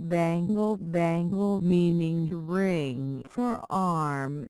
Bangle bangle meaning ring for arm.